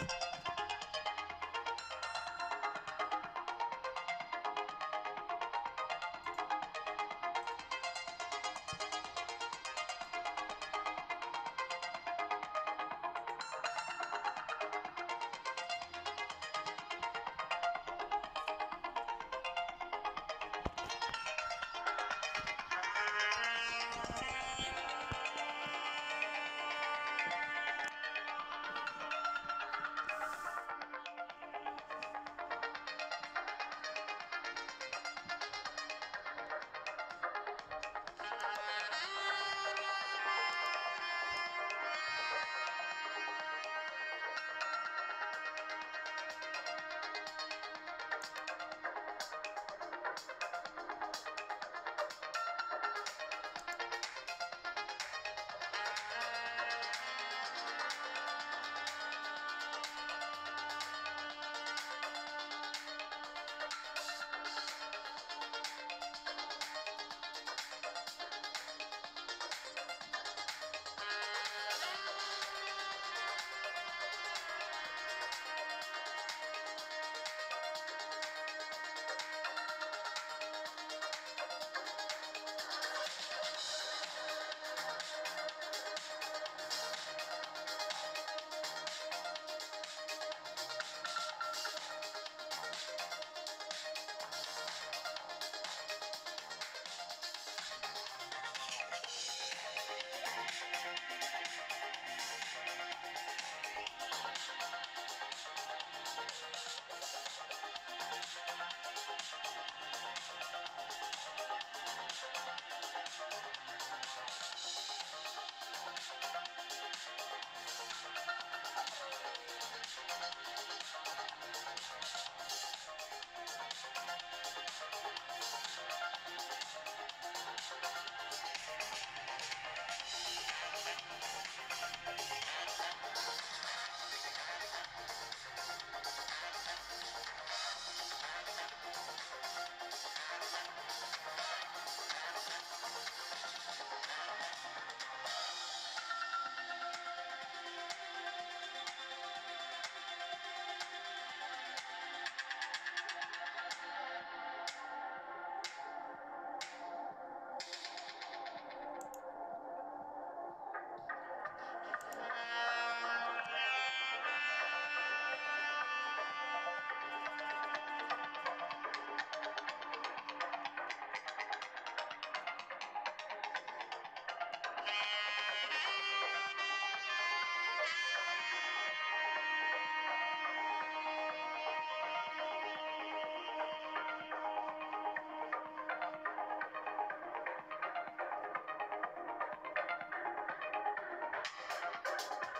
you you